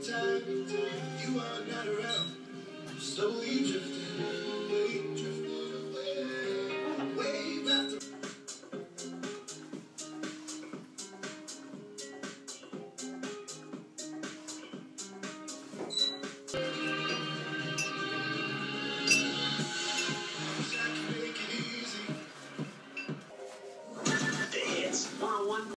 time you are not around. Slowly drifting drifting